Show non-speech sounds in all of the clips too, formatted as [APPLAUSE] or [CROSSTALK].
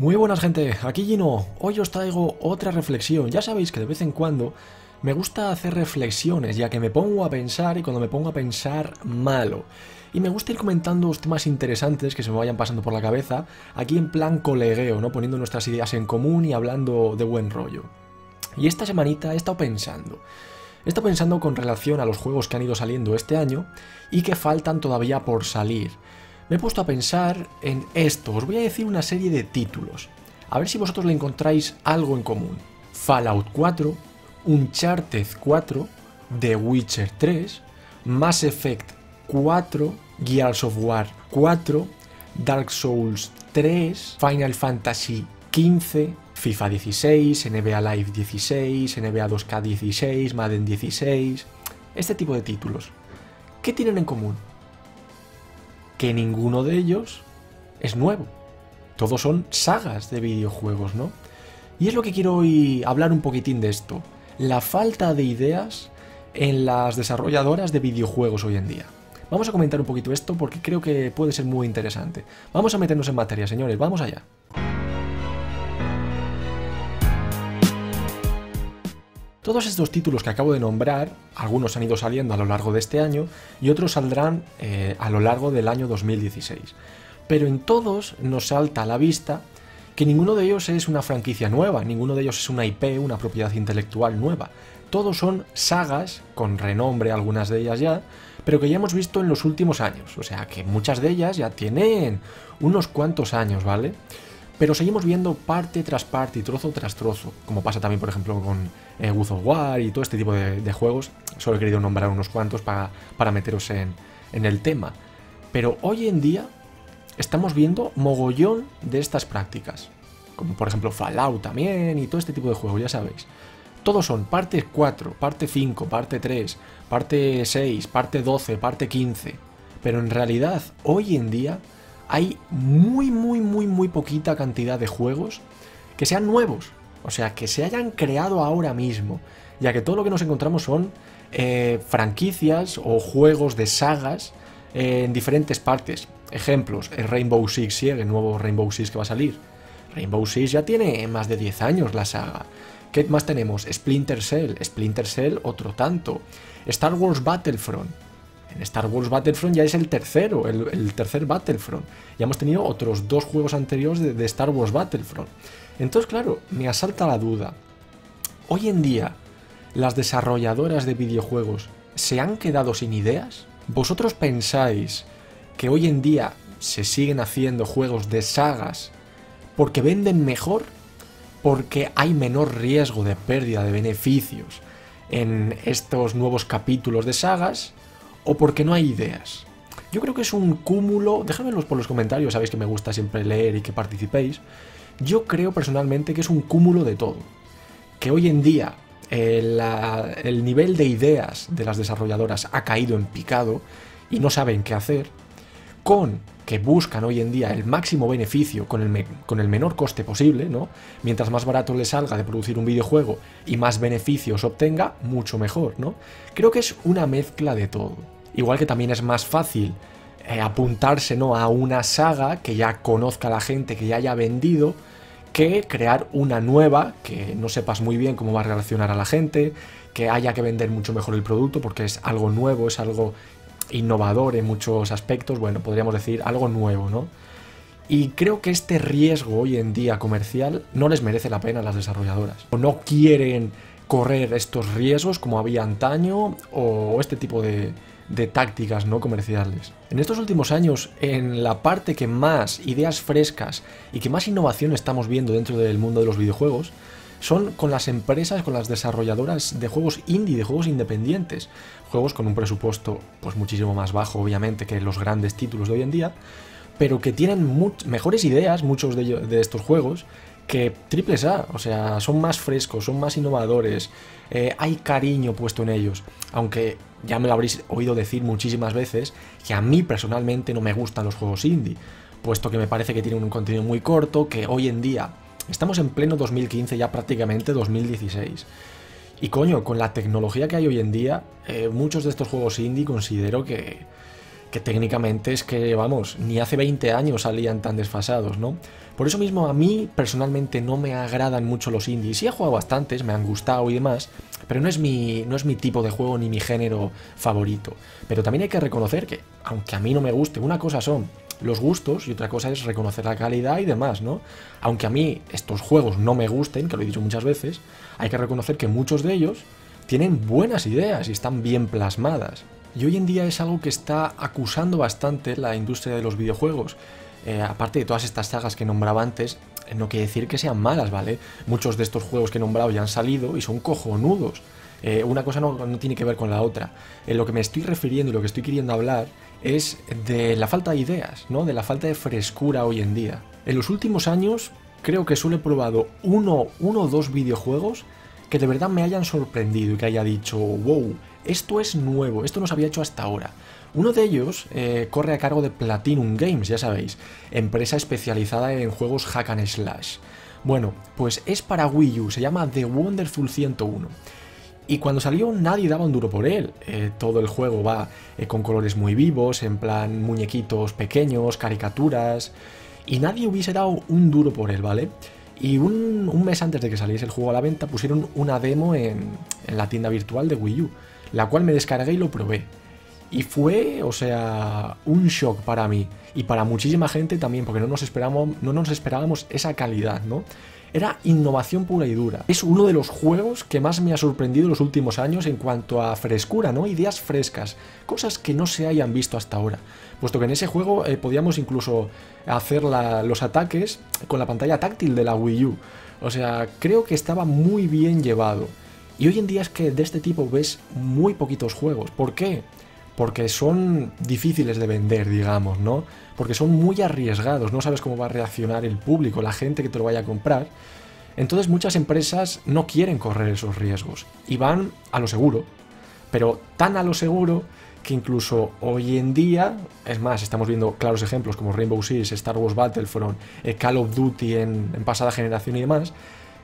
Muy buenas gente, aquí Gino. Hoy os traigo otra reflexión. Ya sabéis que de vez en cuando me gusta hacer reflexiones, ya que me pongo a pensar y cuando me pongo a pensar malo. Y me gusta ir comentando los temas interesantes que se me vayan pasando por la cabeza, aquí en plan colegueo, ¿no? Poniendo nuestras ideas en común y hablando de buen rollo. Y esta semanita he estado pensando. He estado pensando con relación a los juegos que han ido saliendo este año y que faltan todavía por salir. Me he puesto a pensar en esto. Os voy a decir una serie de títulos. A ver si vosotros le encontráis algo en común. Fallout 4, Uncharted 4, The Witcher 3, Mass Effect 4, Gears of War 4, Dark Souls 3, Final Fantasy 15, FIFA 16, NBA Live 16, NBA 2K 16, Madden 16, este tipo de títulos. ¿Qué tienen en común? Que ninguno de ellos es nuevo. Todos son sagas de videojuegos, ¿no? Y es lo que quiero hoy hablar un poquitín de esto. La falta de ideas en las desarrolladoras de videojuegos hoy en día. Vamos a comentar un poquito esto porque creo que puede ser muy interesante. Vamos a meternos en materia, señores, vamos allá. Todos estos títulos que acabo de nombrar, algunos han ido saliendo a lo largo de este año y otros saldrán eh, a lo largo del año 2016. Pero en todos nos salta a la vista que ninguno de ellos es una franquicia nueva, ninguno de ellos es una IP, una propiedad intelectual nueva. Todos son sagas, con renombre algunas de ellas ya, pero que ya hemos visto en los últimos años. O sea que muchas de ellas ya tienen unos cuantos años, ¿vale? Pero seguimos viendo parte tras parte y trozo tras trozo, como pasa también, por ejemplo, con eh, of War y todo este tipo de, juegos. Solo he querido nombrar unos cuantos para, para meteros en, en el tema. Pero hoy en día estamos viendo mogollón de estas prácticas, como por ejemplo Fallout también y todo este tipo de juegos, ya sabéis. Todos son parte 4, parte 5, parte 3, parte 6, parte 12, parte 15. Pero en realidad, hoy en día, hay muy, muy, muy, muy poquita cantidad de juegos que sean nuevos. O sea, que se hayan creado ahora mismo. Ya que todo lo que nos encontramos son eh, franquicias o juegos de sagas eh, en diferentes partes. Ejemplos, el Rainbow Six sigue, el nuevo Rainbow Six que va a salir. Rainbow Six ya tiene más de 10 años la saga. ¿Qué más tenemos? Splinter Cell, Splinter Cell otro tanto. Star Wars Battlefront, en Star Wars Battlefront ya es el tercero, el, tercer Battlefront. Ya hemos tenido otros dos juegos anteriores de, de, Star Wars Battlefront. Entonces, claro, me asalta la duda. Hoy en día, ¿las desarrolladoras de videojuegos se han quedado sin ideas? ¿Vosotros pensáis que hoy en día se siguen haciendo juegos de sagas porque venden mejor? ¿Porque hay menor riesgo de pérdida de beneficios en estos nuevos capítulos de sagas? O porque no hay ideas. Yo creo que es un cúmulo, déjamelo por los comentarios, sabéis que me gusta siempre leer y que participéis. Yo creo personalmente que es un cúmulo de todo. Que hoy en día el, el nivel de ideas de las desarrolladoras ha caído en picado y no saben qué hacer, con que buscan hoy en día el máximo beneficio con el, con el, menor coste posible, ¿no? Mientras más barato le salga de producir un videojuego y más beneficios obtenga, mucho mejor, ¿no? Creo que es una mezcla de todo. Igual que también es más fácil eh, apuntarse ¿no? a una saga que ya conozca la gente, que ya haya vendido, que crear una nueva que no sepas muy bien cómo va a reaccionar a la gente, que haya que vender mucho mejor el producto porque es algo nuevo, es algo innovador en muchos aspectos, bueno, podríamos decir algo nuevo, ¿no? Y creo que este riesgo hoy en día comercial no les merece la pena a las desarrolladoras. O no quieren correr estos riesgos como había antaño o este tipo de, de tácticas no comerciales. En estos últimos años, en la parte que más ideas frescas y que más innovación estamos viendo dentro del mundo de los videojuegos, son con las empresas, con las desarrolladoras de juegos indie, de juegos independientes, juegos con un presupuesto pues muchísimo más bajo obviamente que los grandes títulos de hoy en día, pero que tienen mejores ideas muchos de, de, estos juegos que triples A, o sea, son más frescos, son más innovadores, eh, hay cariño puesto en ellos, aunque ya me lo habréis oído decir muchísimas veces que a mí personalmente no me gustan los juegos indie, puesto que me parece que tienen un contenido muy corto, que hoy en día Estamos en pleno 2015, ya prácticamente 2016. Y coño, con la tecnología que hay hoy en día, eh, muchos de estos juegos indie considero que, que técnicamente es que, vamos, ni hace 20 años salían tan desfasados, ¿no? Por eso mismo a mí personalmente no me agradan mucho los indies. Sí he jugado bastantes, me han gustado y demás, pero no es mi, no es mi tipo de juego ni mi género favorito. Pero también hay que reconocer que, aunque a mí no me guste, una cosa son los gustos y otra cosa es reconocer la calidad y demás, ¿no? Aunque a mí estos juegos no me gusten, que lo he dicho muchas veces, hay que reconocer que muchos de ellos tienen buenas ideas y están bien plasmadas. Y hoy en día es algo que está acusando bastante la industria de los videojuegos. Eh, aparte de todas estas sagas que nombraba antes, eh, no quiere decir que sean malas, ¿vale? Muchos de estos juegos que he nombrado ya han salido y son cojonudos. Eh, una cosa no, tiene que ver con la otra. En lo que me estoy refiriendo y lo que estoy queriendo hablar es de la falta de ideas, ¿no? De la falta de frescura hoy en día. En los últimos años creo que solo he probado uno, uno o dos videojuegos que de verdad me hayan sorprendido y que haya dicho, wow, esto es nuevo, esto no se había hecho hasta ahora. Uno de ellos eh, corre a cargo de Platinum Games, ya sabéis, empresa especializada en juegos hack and slash. Bueno, pues es para Wii U, se llama The Wonderful 101. Y cuando salió nadie daba un duro por él. Eh, todo el juego va eh, con colores muy vivos, en plan muñequitos pequeños, caricaturas. Y nadie hubiese dado un duro por él, ¿vale? Y un, mes antes de que saliese el juego a la venta pusieron una demo en, la tienda virtual de Wii U, la cual me descargué y lo probé. Y fue, o sea, un shock para mí y para muchísima gente también, porque no nos no nos esperábamos esa calidad, ¿no? Era innovación pura y dura. Es uno de los juegos que más me ha sorprendido en los últimos años en cuanto a frescura, ¿no? Ideas frescas, cosas que no se hayan visto hasta ahora. Puesto que en ese juego eh, podíamos incluso hacer los ataques con la pantalla táctil de la Wii U. O sea, creo que estaba muy bien llevado. Y hoy en día es que de este tipo ves muy poquitos juegos. ¿Por qué? Porque son difíciles de vender, digamos, ¿no? porque son muy arriesgados, no sabes cómo va a reaccionar el público, la gente que te lo vaya a comprar. Entonces muchas empresas no quieren correr esos riesgos y van a lo seguro, pero tan a lo seguro que incluso hoy en día, es más, estamos viendo claros ejemplos como Rainbow Six, Star Wars Battlefront, eh, Call of Duty en, en pasada generación y demás,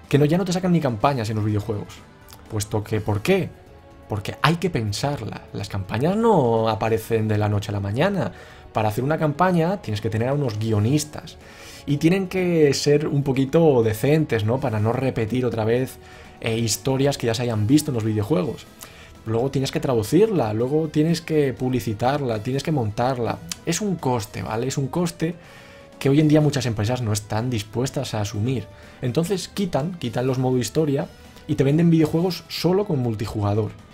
que no, ya no te sacan ni campañas en los videojuegos. Puesto que, ¿por qué? Porque hay que pensarla. Las campañas no aparecen de la noche a la mañana para hacer una campaña tienes que tener a unos guionistas y tienen que ser un poquito decentes, ¿no? Para no repetir otra vez eh, historias que ya se hayan visto en los videojuegos. Luego tienes que traducirla, luego tienes que publicitarla, tienes que montarla. Es un coste, ¿vale? Es un coste que hoy en día muchas empresas no están dispuestas a asumir. Entonces quitan, quitan los modo historia y te venden videojuegos solo con multijugador.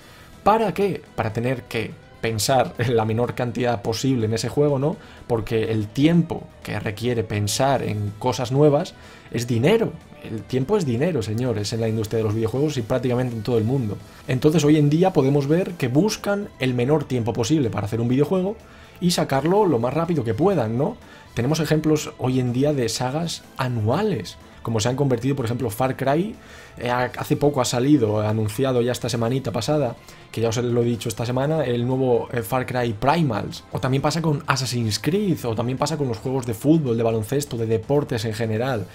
¿Para qué? Para tener que pensar en [LAUGHS] la menor cantidad posible en ese juego, ¿no? Porque el tiempo que requiere pensar en cosas nuevas es dinero. El tiempo es dinero, señores, en la industria de los videojuegos y prácticamente en todo el mundo. Entonces hoy en día podemos ver que buscan el menor tiempo posible para hacer un videojuego y sacarlo lo más rápido que puedan, ¿no? Tenemos ejemplos hoy en día de sagas anuales como se han convertido, por ejemplo, Far Cry, eh, hace poco ha salido, anunciado ya esta semanita pasada, que ya os lo he dicho esta semana, el nuevo eh, Far Cry Primals. O también pasa con Assassin's Creed, o también pasa con los juegos de fútbol, de baloncesto, de deportes en general.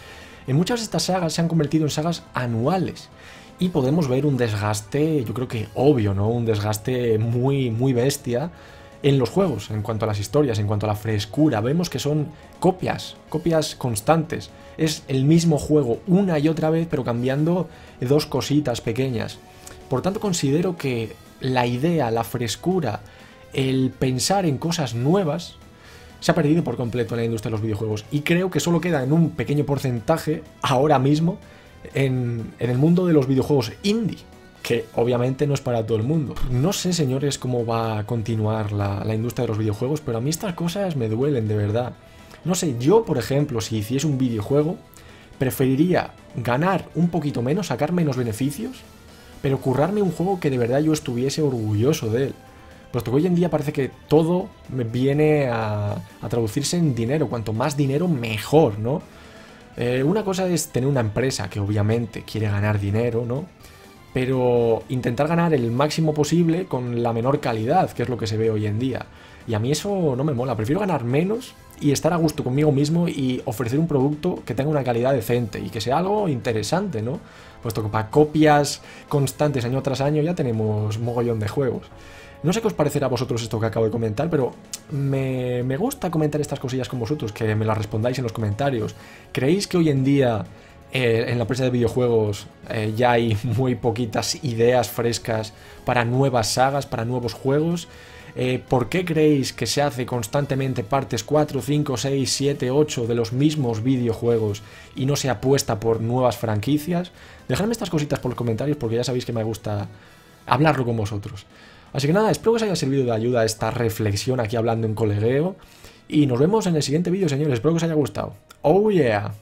En muchas de estas sagas se han convertido en sagas anuales. Y podemos ver un desgaste, yo creo que obvio, ¿no? Un desgaste muy, muy bestia en los juegos, en cuanto a las historias, en cuanto a la frescura. Vemos que son copias, copias constantes es el mismo juego una y otra vez, pero cambiando dos cositas pequeñas. Por tanto, considero que la idea, la frescura, el pensar en cosas nuevas, se ha perdido por completo en la industria de los videojuegos. Y creo que solo queda en un pequeño porcentaje, ahora mismo, en, el mundo de los videojuegos indie que obviamente no es para todo el mundo. No sé, señores, cómo va a continuar la, la, industria de los videojuegos, pero a mí estas cosas me duelen de verdad. No sé, yo por ejemplo, si hiciese un videojuego, preferiría ganar un poquito menos, sacar menos beneficios, pero currarme un juego que de verdad yo estuviese orgulloso de él. Puesto que hoy en día parece que todo viene a, traducirse en dinero. Cuanto más dinero, mejor, ¿no? Eh, una cosa es tener una empresa que obviamente quiere ganar dinero, ¿no? Pero intentar ganar el máximo posible con la menor calidad, que es lo que se ve hoy en día. Y a mí eso no me mola. Prefiero ganar menos y estar a gusto conmigo mismo y ofrecer un producto que tenga una calidad decente y que sea algo interesante, ¿no? Puesto que para copias constantes año tras año ya tenemos mogollón de juegos. No sé qué os parecerá a vosotros esto que acabo de comentar, pero me, me gusta comentar estas cosillas con vosotros, que me las respondáis en los comentarios. ¿Creéis que hoy en día eh, en la empresa de videojuegos eh, ya hay muy poquitas ideas frescas para nuevas sagas, para nuevos juegos. Eh, ¿Por qué creéis que se hace constantemente partes 4, 5, 6, 7, 8 de los mismos videojuegos y no se apuesta por nuevas franquicias? Dejadme estas cositas por los comentarios porque ya sabéis que me gusta hablarlo con vosotros. Así que nada, espero que os haya servido de ayuda esta reflexión aquí hablando en colegueo. Y nos vemos en el siguiente vídeo, señores. Espero que os haya gustado. ¡Oh, yeah!